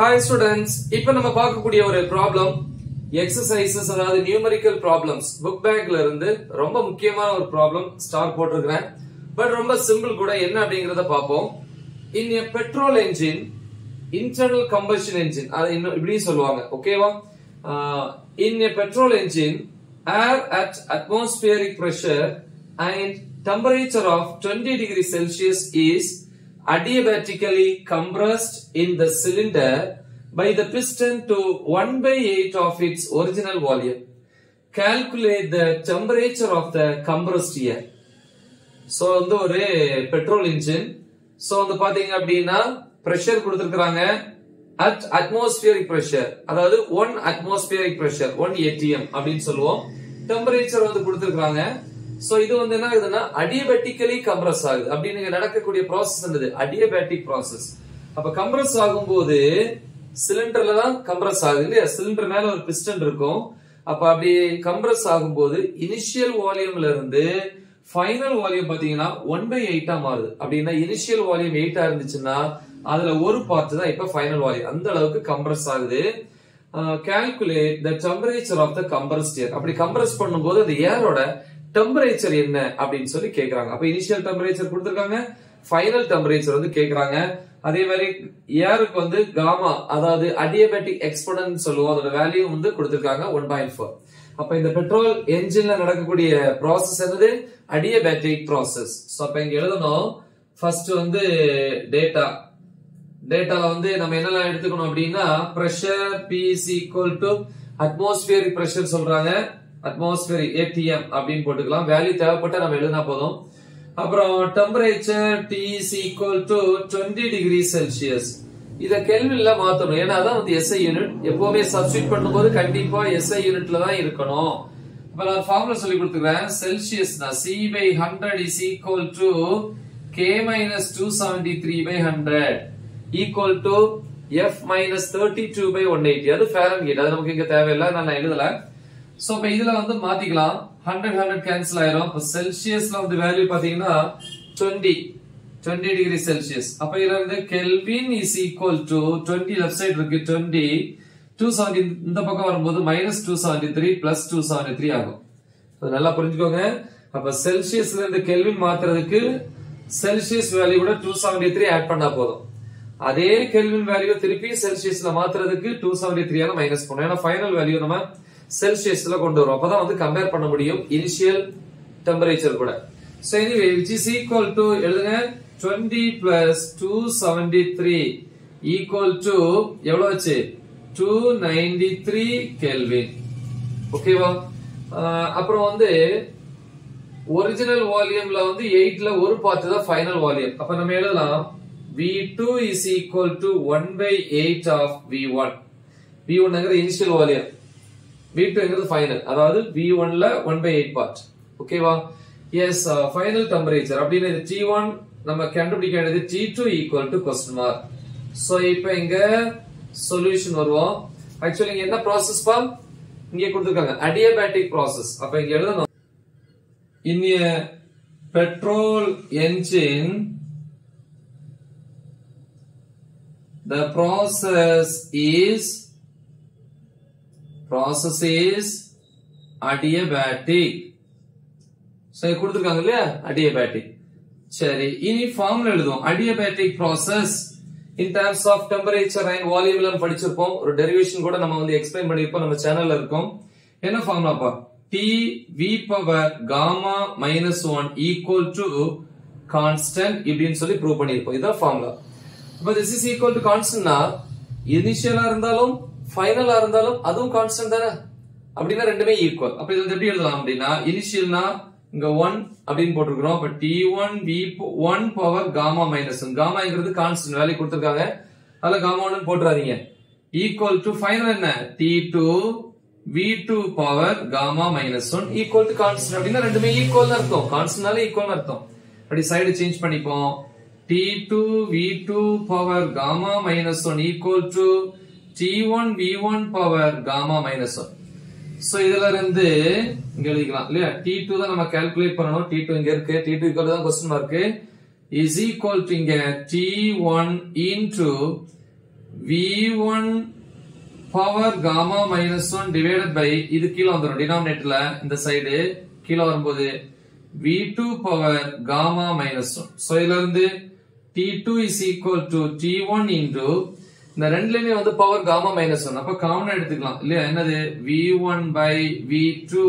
Hi students இப்போ நம்ம பார்க்கக்கூடிய ஒரு ப்ராப்ளம் எக்ஸசைசஸ் அதாவது நியூமரிக்கல் ப்ராப்ளம்ஸ் புக் பேக்ல இருந்து ரொம்ப முக்கியமான ஒரு ப்ராப்ளம் ஸ்டார் போட்டிருக்கிறேன். பட் ரொம்ப சிம்பிள் கூட என்ன அப்படிங்கறத பார்ப்போம். In a petrol engine internal combustion engine அது இன்னும் இப்படியும் சொல்லுவாங்க. ஓகேவா in a petrol engine air at atmospheric pressure and temperature of 20 degree Celsius is adiabatically compressed in the cylinder by the piston to 1 by 8 of its original volume. Calculate the temperature of the compressed air. So வந்து ஒரு petrol engine so வந்து பாத்தீங்க அப்படின்னா pressure கொடுத்திருக்காங்க at atmospheric pressure அதாவது one atmospheric pressure one ATM அப்படின்னு சொல்லுவோம் temperature வந்து கொடுத்திருக்காங்க சோ இது வந்து என்ன ஆகுதுன்னா அடியபெட்டிக்கலி கம்ப்ரஸ் ஆகுது. அப்படின்னு நடக்கக்கூடிய ப்ராசஸ் என்னது? அடியபேட்டிக் ப்ராசஸ் அப்ப கம்ப்ரஸ் ஆகும்போது சிலிண்டர்ல தான் கம்ப்ரஸ் ஆகுது இல்லையா? சிலிண்டர் மேல ஒரு பிஸ்டன் இருக்கும். அப்ப அப்படி கம்ப்ரஸ் ஆகும்போது இனிஷியல் வால்யூம்ல இருந்து ஃபைனல் வால்யூம் பாத்தீங்கன்னா ஒன் பை எயிட்டா மாறுது. அப்படின்னா இனிஷியல் வால்யூம் எயிட்டா இருந்துச்சுன்னா அதுல ஒரு பார்ட் தான் இப்ப ஃபைனல் வால்யூம் அந்த அளவுக்கு கம்ப்ரஸ் ஆகுது. Calculate the temperature of the compressed air அப்படி கம்ப்ரஸ் பண்ணும்போது அந்த ஏரோட டெம்பரேச்சர் என்ன அப்படின்னு சொல்லி கேட்கறாங்க அப்ப இனிஷியல் டெம்பரேச்சர் கொடுத்துருக்காங்க ஃபைனல் டெம்பரேச்சர் வந்து கேட்கறாங்க அதே மாதிரி ஏருக்கு வந்து காமா அதாவது அடியபேட்டிக் எக்ஸ்போனன்ட் சொல்லுவோம். அதோட வேல்யூ வந்து கொடுத்துருக்காங்க ஒன் பாயிண்ட் ஃபோர் அப்ப இந்த பெட்ரோல் என்ஜின்ல நடக்கக்கூடிய ப்ராசஸ் என்னது? அடியபேட்டிக் ப்ராசஸ் ஸோ அப்ப இங்க எழுதணும் ஃபர்ஸ்ட் வந்து டேட்டா டேட்டால வந்து நம்ம என்னெல்லாம் எடுத்துக்கணும் அப்படின்னா பிரஷர் பிஇசி ஈக்குவல் டு அட்மாஸ்பியரிக் பிரஷர் சொல்றாங்க. அட்மாஸ்பியர் ஏடிஎம் அப்படின்னு போட்டுக்கலாம். வேல்யூ தேவைப்பட்ட நம்ம எழுதினா போதும். அப்புறம் temperature T is equal to twenty degree Celsius இதை கெல்வின்ல மாத்தணும். ஏன்னா அதான் வந்து எஸ்ஐ யூனிட் எப்பவுமே சப்ஸ்டிட் பண்ணும்போது கண்டிப்பா எஸ்ஐ யூனிட்ல தான் இருக்கணும். இப்ப நான் ஃபார்முலா சொல்லி கொடுத்துக்கிறேன். Celsius C by hundred is equal to K minus two seventy three by hundred equal to F minus thirty two by one eighty அது ஃபேரன் கீட் அது நமக்கு இங்க தேவையில்லை. நான் எழுதல. சோ இப்ப இதுல வந்து மாத்திக்கலாம். ஹண்ட்ரட் ஹண்ட்ரட் கேன்சல் ஆயிரும். இப்ப செல்சியஸ்ல வந்து வேல்யூ பாத்தீங்கன்னா டுவெண்ட்டி டுவெண்ட்டி டிகிரி செல்சியஸ் அப்ப இதுல இருந்து Kelvin is equal to twenty left side இருக்கு டுவெண்ட்டி டூ செவன்டி இந்த பக்கம் வரும்போது minus two seventy three plus two seventy three ஆகும். நல்லா புரிஞ்சுக்கோங்க. அப்ப செல்சியஸ்ல இருந்து கெல்வின் மாத்துறதுக்கு செல்சியஸ் வேல்யூ கூட டூ செவன்டி த்ரீ ஆட் பண்ணா போதும். அதே கெல்வின் வேல்யூ திருப்பி செல்சியஸ்ல மாத்துறதுக்கு டூ செவன்டி த்ரீ மைனஸ் பண்ணும் ஏன்னா ஃபைனல் வேல்யூ நம்ம செல்சியஸ்ல கொண்டு வரும். அப்பதான் வந்து கம்பேர் பண்ண முடியும் இனிஷியல் டெம்பரேச்சர் கூட. So anyway which is equal to எழுதுங்க. 20 plus two seventy three equal to எவ்வளவு ஆச்சு? டூ நைன்டி த்ரீ கெல்வின் ஓகேவா அப்புறம் வந்து ஒரிஜினல் வால்யூம்ல வந்து எயிட்ல ஒரு பார்ட் தான் ஃபைனல் வால்யூம் அப்ப நம்ம எழுதலாம். V2 is equal to 1 by 8 of V1 V1 நகர் இனிஷியல் வால்யூம் V2 ங்கிறது ஃபைனல் அதாவது வி ஒன்ல ஒன் பை எயிட் பார்ட் ஓகேவா எஸ் ஃபைனல் டெம்பரேச்சர் அப்படின்னு இது T1 நம்ம கண்டுபிடிக்க வேண்டியது T2 equal to question mark so இப்போ இங்க சொல்யூஷன் வருவோம். ஆக்சுவலி இங்க என்ன ப்ராசஸ் பா? இங்க கொடுத்துருக்காங்க. அடியபேட்டிக் ப்ராசஸ் அப்ப இங்க எழுதணும். In a petrol engine the process is process is adiabatic. சரி கொடுத்துருக்காங்க இல்லையா? அடியபேட்டிக் சரி இனி ஃபார்முலா எழுதுவோம். Adiabatic process in terms of temperature and வால்யூம்ல படிச்சிருப்போம். ஒரு டெரிவேஷன் கூட நம்ம வந்து எக்ஸ்பிளைன் பண்ணிருப்போம் நம்ம சேனல்ல இருக்கோம். என்ன ஃபார்முலாப்பா T V power gamma minus one equal to constant இப்படின்னு சொல்லி ப்ரூவ் பண்ணிருப்போம் இதான் ஃபார்முலா இப்போ திஸ் இஸ் ஈக்குவல் டு கான்ஸ்டன்ட்னா இனிஷியலா இருந்தாலும் ஃபைனலா இருந்தாலும் அதுவும் கான்ஸ்டன்ட் தானே? அப்படின்னா ரெண்டுமே ஈக்குவல் அப்ப இது எப்படி எழுதலாம் அப்படின்னா இனிஷியல்னா இங்க ஒன் அப்படின்னு போட்டிருக்கிறோம். அப்ப T one V one power gamma minus one காமாங்கிறது constant வேலையை கொடுத்துருக்காங்க. அதுல காமா ஒன் போட்டுறாதீங்க. ஈக்குவல் டு ஃபைனல் என்ன? T two V two power gamma minus one equal to constant அப்படின்னா ரெண்டுமே ஈக்குவல் அர்த்தம். கான்ஸ்டன்ட்னால ஈக்குவல் அர்த்தம். அப்படி சைடு சேஞ்ச் பண்ணிப்போம். T two V two power gamma minus one equal to T1 V1 power gamma minus 1. So இதுல இருந்து இங்க எழுதிக்கலாம் இல்லையா? டி டூ தான் நம்ம கால்குலேட் பண்ணணும். டி T2 இங்க இருக்கு. T2 ஈக்குவல் தான் question mark is equal to இங்க T1 into v1 power gamma minus one divided by இது கீழே வந்துடும் டினாமினேட்டர்ல இந்த சைடு கீழே வரும்போது V two power gamma minus one so இதுல இருந்து T two is equal to T one into இந்த ரெண்டுலயுமே வந்து பவர் காமா மைனஸ் ஒன் அப்ப காமனா எடுத்துக்கலாம். இல்லையா? என்னது? V one by V two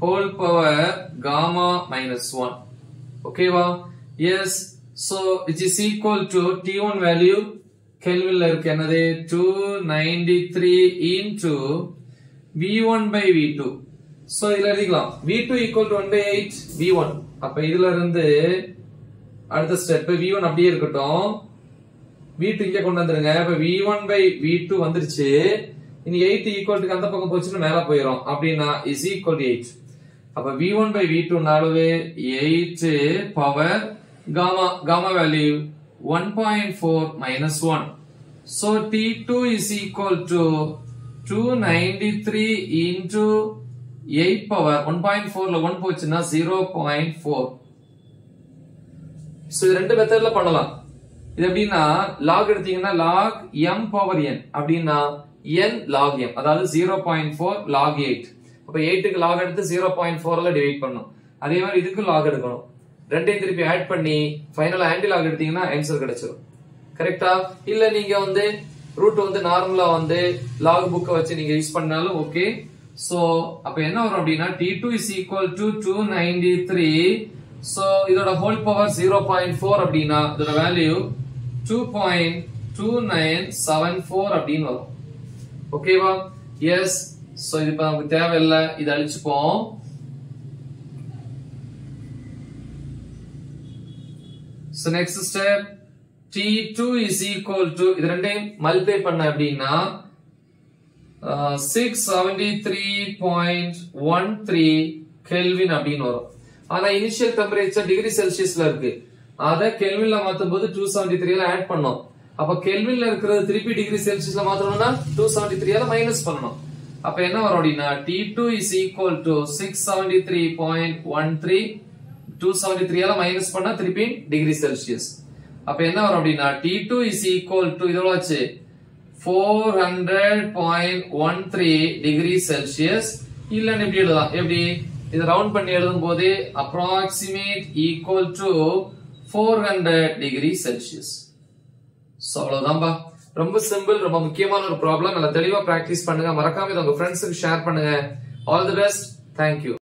whole power gamma minus one ஓகேவா yes so it is equal to T one value கெல்வின்ல இருக்கு. என்னது? Two ninety three into V one by V two so இதுல எழுதிக்கலாம். V two equal to one by eight V one அப்ப இதுல இருந்து அடுத்த step we one அப்படியே இருக்கட்டும். வி டூ இங்க கொண்டு வந்துருங்க. இப்ப V one by V two வந்துருச்சு. இனி எயிட் ஈக்குவல் அந்த பக்கம் போச்சுன்னு மேல போயிடும் அப்படின்னா இஸ் ஈக்குவல் டு எயிட் அப்ப V one by V two நாலுவே eight power gamma gamma value one point four minus one so T two is equal to two ninety three into eight power one point ஃபோர்ல one போச்சுன்னா zero point four so இது ரெண்டு மெத்தட்ல பண்ணலாம். இது எப்படின்னா lock எடுத்தீங்கன்னா lock M power N அப்படின்னா என் லாக் எம் அதாவது zero point four log eight அப்ப எயிட்டுக்கு லாக் எடுத்து ஜீரோ பாயிண்ட் ஃபோர்ல டிவைட் பண்ணும் அதே மாதிரி இதுக்கு லாக் எடுக்கணும். ரெண்டையும் திருப்பி ஆட் பண்ணி ஃபைனலாக ஆன்டி லாக் எடுத்தீங்கன்னா ஆன்சர் கிடைச்சிடும் கரெக்டா இல்ல நீங்க வந்து ரூட் வந்து நார்மலா வந்து லாக் புக்கை வச்சு நீங்க யூஸ் பண்ணாலும் ஓகே சோ அப்ப என்ன வரும் அப்படின்னா T two is equal to two ninety three so இதோட whole power zero point four அப்படின்னா இதோட value two point two nine seven four அப்படின்னு வரும். ஓகேவா எஸ் சோ இது நமக்கு தேவையில்லை. இதை அழிச்சுப்போம். Next next step. T2 is equal to இது ரெண்டையும் மல்டிப்ளை பண்ண அப்படின்னா six seventy three point one three kelvin அப்படின்னு வரும். ஆனா இனிஷியல் டெம்பரேச்சர் டிகிரி செல்சியஸ்ல இருக்கு. அதை கெல்வின்ல மாத்தும் போது டூ செவன்டி த்ரீல ஆட் பண்ணோம். அப்ப கெல்வின்ல இருக்கிறது திருப்பி டிகிரி செல்சியஸ்ல மாத்தணும்னா டூ செவன்டி த்ரீல மைனஸ் பண்ணணும். அப்ப என்ன வரும் அப்படின்னா T two is equal to six seventy three point one three two seventy த்ரீயால minus பண்ணா திருப்பி டிகிரி செல்சியஸ் அப்ப என்ன வரும் அப்படின்னா T two is equal to இதோட வச்சு four hundred point one three degree Celsius இல்லன்னு எப்படி எழுதலாம்? எப்படி? இதை ரவுண்ட் பண்ணி எழுதும் போது approximate equal to four hundred degree Celsius so அவ்வளோதான்பா ரொம்ப சிம்பிள் ரொம்ப முக்கியமான ஒரு ப்ராப்ளம் நல்லா தெளிவாக பிராக்டிஸ் பண்ணுங்க. மறக்காம இதை உங்க ஃப்ரெண்ட்ஸுக்கு ஷேர் பண்ணுங்க. All the best thank you